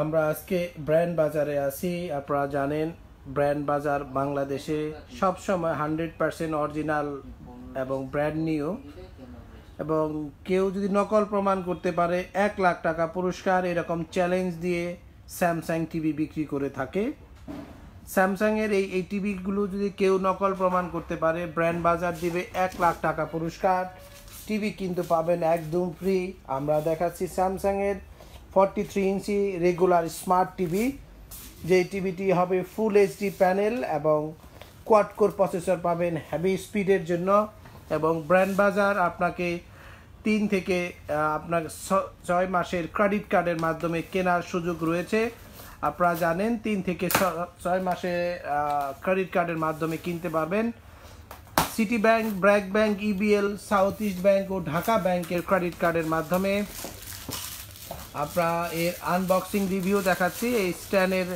আমরা আজকে ব্র্যান্ড বাজারে আছি, আপনারা জানেন, ব্র্যান্ড বাজার বাংলাদেশে সবসময় হান্ড্রেড পার্সেন্ট অরিজিনাল এবং ব্র্যান্ড নিউ। এবং কেউ যদি নকল প্রমাণ করতে পারে, এক লাখ টাকা পুরস্কার এরকম চ্যালেঞ্জ দিয়ে স্যামসাং টিভি বিক্রি করে থাকে। স্যামসাংয়ের এই এই টিভিগুলো যদি কেউ নকল প্রমাণ করতে পারে, ব্র্যান্ড বাজার দিবে এক লাখ টাকা পুরস্কার। টিভি কিন্তু পাবেন একদম ফ্রি আমরা দেখাচ্ছি স্যামসাংয়ের forty three inch regular smart TV যে টিভিটি হবে ফুল এইচডি প্যানেল এবং কোয়াড কোর প্রসেসর পাবেন হ্যাভি স্পিডের জন্য এবং ব্র্যান্ড বাজার আপনাকে তিন থেকে আপনার ছয় মাসের ক্রেডিট কার্ডের মাধ্যমে কেনার সুযোগ রয়েছে। আপনারা জানেন, তিন থেকে ছয় মাসে ক্রেডিট কার্ডের মাধ্যমে কিনতে পারবেন। City Bank BRAC Bank EBL South East Bank ও ঢাকা ব্যাংকের ক্রেডিট কার্ডের মাধ্যমে। আপনারা এর আনবক্সিং রিভিউ দেখাচ্ছি। এই স্ট্যান্ডের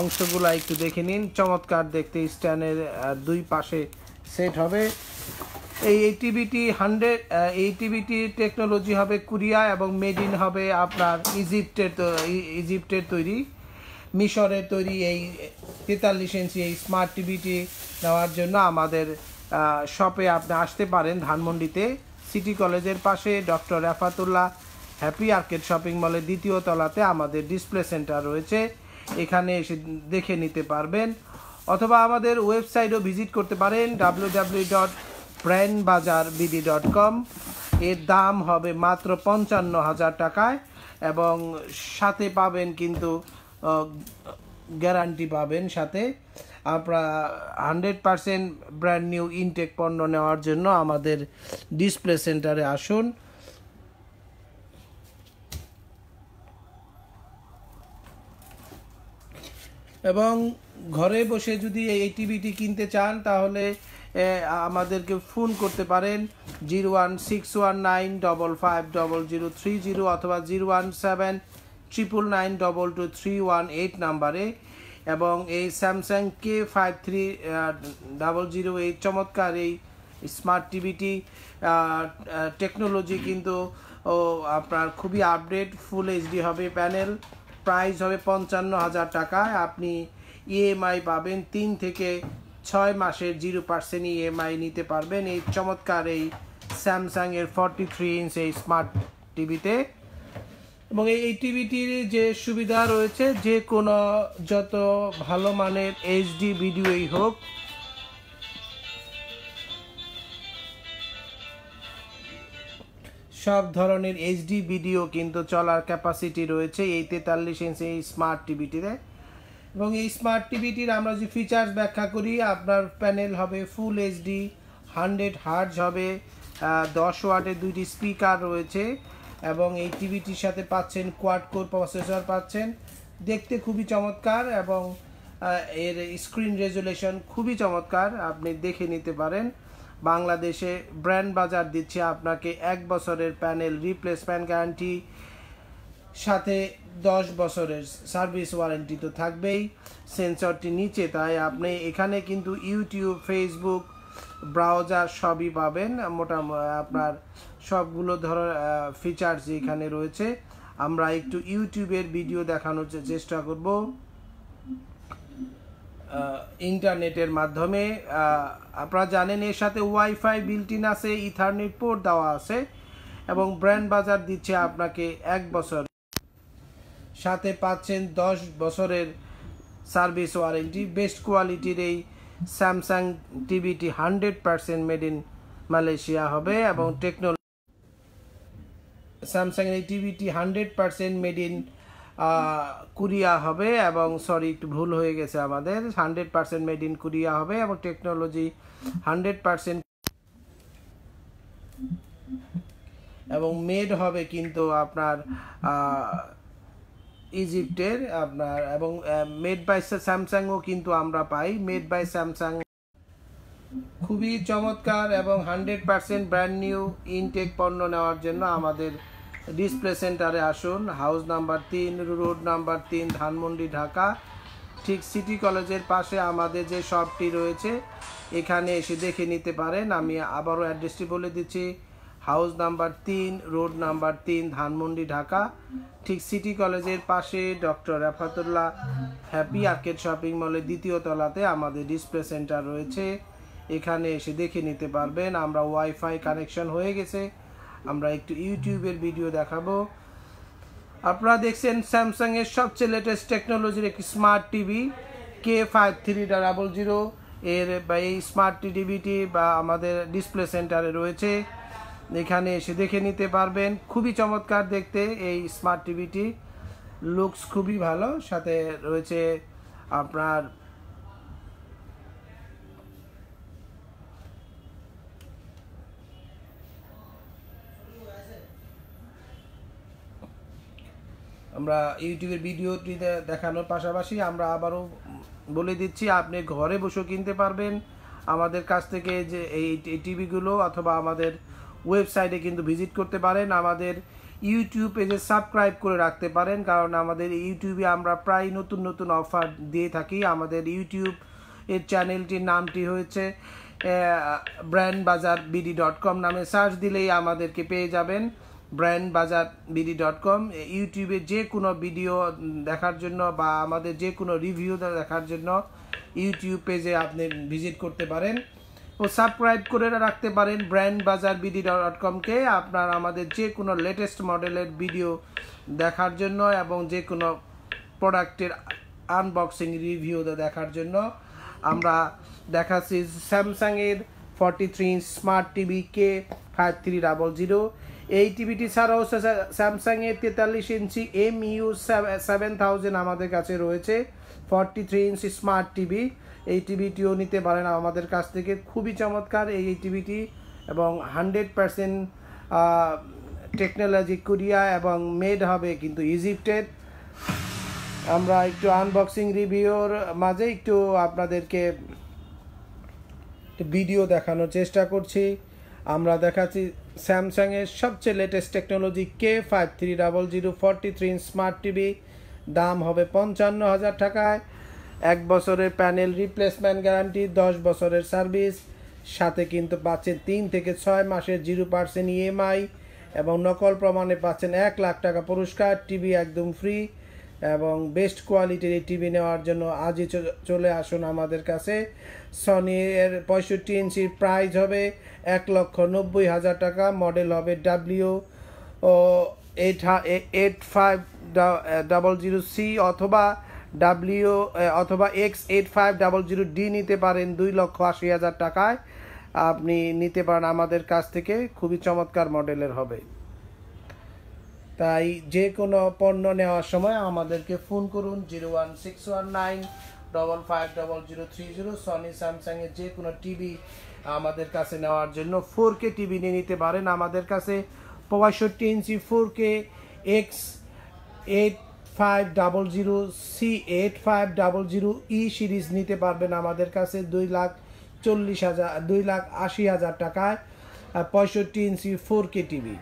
অংশগুলো একটু দেখে নিন। চমৎকার দেখতে স্ট্যান্ডের দুই পাশে সেট হবে। এই এই টিভিটি হান্ড্রেড এই টিভিটি টেকনোলজি হবে কোরিয়া এবং মেড ইন হবে আপনার ইজিপ্টের ইজিপ্টের তৈরি। মিশরের তৈরি এই তেতাল্লিশ ইঞ্চি এই স্মার্ট টিভিটি নেওয়ার জন্য আমাদের শপে আপনি আসতে পারেন ধানমন্ডিতে। সিটি কলেজের পাশে doctor Refatullah Happy Arcade shopping মলের দ্বিতীয় তলাতে আমাদের ডিসপ্লে সেন্টার রয়েছে। এখানে এসে দেখে নিতে পারবেন। অথবা আমাদের ওয়েবসাইটও ভিজিট করতে পারেন W W dot brand bazaar BD dot com এর দাম হবে মাত্র পঞ্চান্ন হাজার টাকায় এবং সাথে পাবেন কিন্তু গ্যারান্টি পাবেন সাথে। আপনারা hundred percent brand new intact পণ্য নেওয়ার জন্য আমাদের ডিসপ্লে সেন্টারে আসুন। এবং ঘরে বসে যদি এই টিভিটি কিনতে চান, তাহলে আমাদেরকে ফোন করতে পারেন zero one six one nine double five double zero three zero অথবা zero one seven triple nine double two three one eight নাম্বারে। এবং এই Samsung K five three double zero এই চমৎকার এই স্মার্ট টিভিটি টেকনোলজি কিন্তু আপনার খুবই আপডেট ফুল এইচডি হবে প্যানেল প্রাইস হবে পঞ্চান্ন হাজার টাকায়। আপনি ইএমআই পাবেন তিন থেকে ছয় মাসের জিরো পার্সেন্ট ইএমআই নিতে পারবেন। এই চমৎকার এই স্যামসাং এর ফর্টি থ্রি ইঞ্চ এই স্মার্ট টিভিতে এবং এই টিভিটির যে সুবিধা রয়েছে, যে কোনো যত ভালো মানের এইচডি ভিডিওই হোক সব ধরনের এইচডি ভিডিও কিন্তু চলার ক্যাপাসিটি রয়েছে এই তেতাল্লিশ ইঞ্চি এই স্মার্ট টিভিটিতে এবং এই স্মার্ট টিভিটির আমরা যে ফিচার্স ব্যাখ্যা করি, আপনার প্যানেল হবে ফুল এইচডি হান্ড্রেড হার্জ হবে দশ ওয়াটের দুইটি স্পিকার রয়েছে এবং এই টিভিটির সাথে পাচ্ছেন কোয়াড কোর প্রসেসর পাচ্ছেন। দেখতে খুবই চমৎকার এবং এর স্ক্রিন রেজুলেশন খুবই চমৎকার, আপনি দেখে নিতে পারেন। বাংলাদেশে ব্র্যান্ড বাজার দিচ্ছে আপনাকে এক বছরের প্যানেল রিপ্লেসমেন্ট গ্যারান্টি, সাথে দশ বছরের সার্ভিস ওয়ারেন্টি তো থাকবেই। সেন্সরটি নিচে, তাই আপনি এখানে কিন্তু ইউটিউব, ফেসবুক, ব্রাউজার সবই পাবেন। মোটামুটি আপনার সবগুলো ধর ফিচার্স এখানে রয়েছে। আমরা একটু ইউটিউবের ভিডিও দেখানোর চেষ্টা করব। ইন্টারনেটের মাধ্যমে আপনারা জানেন এর সাথে ওয়াইফাই বিল্টিন আছে ইথারনেট পোর্ট দেওয়া আছে, এবং ব্র্যান্ড বাজার দিচ্ছে আপনাকে এক বছর। সাথে পাচ্ছেন দশ বছরের সার্ভিস ওয়ারেন্টি বেস্ট কোয়ালিটির এই Samsung টিভিটি hundred percent made in Malaysia হবে, এবং টেকনোলজি স্যামসাং এই টিভিটি hundred percent made in Korea হবে এবং সরি একটু ভুল হয়ে গেছে আমাদের। Hundred percent made in Korea হবে এবং টেকনোলজি হান্ড্রেড পার্সেন্ট এবং মেড হবে কিন্তু আপনার ইজিপ্টের আপনার এবং মেড বাই স্যামসাংও কিন্তু আমরা পাই। মেড বাই স্যামসাং খুবই চমৎকার এবং hundred percent brand new intact পণ্য নেওয়ার জন্য আমাদের ডিসপ্লে সেন্টারে আসুন। হাউস নাম্বার তিন, রোড নাম্বার তিন, ধানমন্ডি, ঢাকা। ঠিক সিটি কলেজের পাশে আমাদের যে শপটি রয়েছে, এখানে এসে দেখে নিতে পারেন। আমি আবারও অ্যাড্রেসটি বলে দিচ্ছি। হাউস নাম্বার তিন, রোড নাম্বার তিন, ধানমন্ডি, ঢাকা। ঠিক সিটি কলেজের পাশে doctor Refatullah Happy Arcade shopping মলের দ্বিতীয় তলাতে আমাদের ডিসপ্লে সেন্টার রয়েছে। এখানে এসে দেখে নিতে পারবেন, আমরা ওয়াইফাই কানেকশন হয়ে গেছে। আমরা একটু ইউটিউবের ভিডিও দেখাবো। আপনারা দেখছেন স্যামসাং এর সবচেয়ে লেটেস্ট টেকনোলজির একটি smart TV K five three double zero এর বা এই স্মার্ট টিভিটি বা আমাদের ডিসপ্লে সেন্টারে রয়েছে। এখানে এসে দেখে নিতে পারবেন। খুবই চমৎকার দেখতে এই স্মার্ট টিভিটি লুকস খুবই ভালো। সাথে রয়েছে আপনার আমরা ইউটিউবের ভিডিওটিতে দেখানোর পাশাপাশি আমরা আবারও বলে দিচ্ছি, আপনি ঘরে বসে কিনতে পারবেন। আমাদের কাছ থেকে যে এই টিভিগুলো অথবা আমাদের ওয়েবসাইটে কিন্তু ভিজিট করতে পারেন। আমাদের ইউটিউব পেজে সাবস্ক্রাইব করে রাখতে পারেন, কারণ আমাদের ইউটিউবে আমরা প্রায় নতুন নতুন অফার দিয়ে থাকি। আমাদের ইউটিউব এর চ্যানেলটির নামটি হয়েছে ব্র্যান্ড বাজার বিডি ডট কম নামে সার্চ দিলেই আমাদেরকে পেয়ে যাবেন। ব্র্যান্ড বাজার বিডি ডট কম ইউটিউবে যে কোনো ভিডিও দেখার জন্য বা আমাদের যে কোনো রিভিউ দেখার জন্য ইউটিউব পেজে আপনি ভিজিট করতে পারেন। ও সাবস্ক্রাইব করে রাখতে পারেন ব্র্যান্ড বাজার বিডি ডট কমকে আপনার আমাদের যে কোনো লেটেস্ট মডেলের ভিডিও দেখার জন্য এবং যে কোনো প্রোডাক্টের আনবক্সিং রিভিউ দেখার জন্য আমরা দেখাচ্ছি স্যামসাংয়ের forty three inch smart TV K five three double zero এই টিভিটি ছাড়াও স্যামসাংয়ের তেতাল্লিশ inch M U seven thousand আমাদের কাছে রয়েছে। Forty three inch smart TV এই টিভিটিও নিতে পারেন আমাদের কাছ থেকে। খুবই চমৎকার এই টিভিটি এবং হান্ড্রেড পারসেন্ট টেকনোলজি কোরিয়া এবং মেড হবে কিন্তু ইজিপ্টের আমরা একটু আনবক্সিং রিভিউর মাঝে একটু আপনাদেরকে ভিডিও দেখানোর চেষ্টা করছি। আমরা দেখাচ্ছি স্যামসাংয়ের সবচেয়ে latest technology K five three double zero forty three smart TV দাম হবে পঞ্চান্ন হাজার টাকায়। এক বছরের প্যানেল রিপ্লেসমেন্ট গ্যারান্টি দশ বছরের সার্ভিস সাথে কিন্তু পাচ্ছেন তিন থেকে ছয় মাসের জিরো পার্সেন্ট ইএমআই এবং নকল প্রমাণে পাচ্ছেন এক লাখ টাকা পুরস্কার। টিভি একদম ফ্রি এবং বেস্ট কোয়ালিটির এই টিভি নেওয়ার জন্য আজই চলে আসুন আমাদের কাছে। সনি এর পঁয়ষট্টি ইঞ্চির প্রাইস হবে এক লক্ষ নব্বই হাজার টাকা মডেল হবে W O eight eight five double zero C অথবা ডাব্লিউ অথবা X eight five double zero D নিতে পারেন দুই লক্ষ আশি হাজার টাকায়। আপনি নিতে পারেন আমাদের কাছ থেকে, খুবই চমৎকার মডেলের হবে। তাই যে কোনো পণ্য নেওয়ার সময় আমাদেরকে ফোন করুন zero one six one nine double five double zero three zero. Sony স্যামসাংয়ের যে কোনো টিভি আমাদের কাছে নেওয়ার জন্য ফোর কে টিভি নিয়ে নিতে পারেন। আমাদের কাছে পঁয়ষট্টি inch four K X eight five double zero C eight five double zero E series নিতে পারবেন আমাদের কাছে দুই লাখ চল্লিশ হাজার, দুই লাখ আশি হাজার টাকায় পঁয়ষট্টি ইঞ্চি ফোর কে টিভি।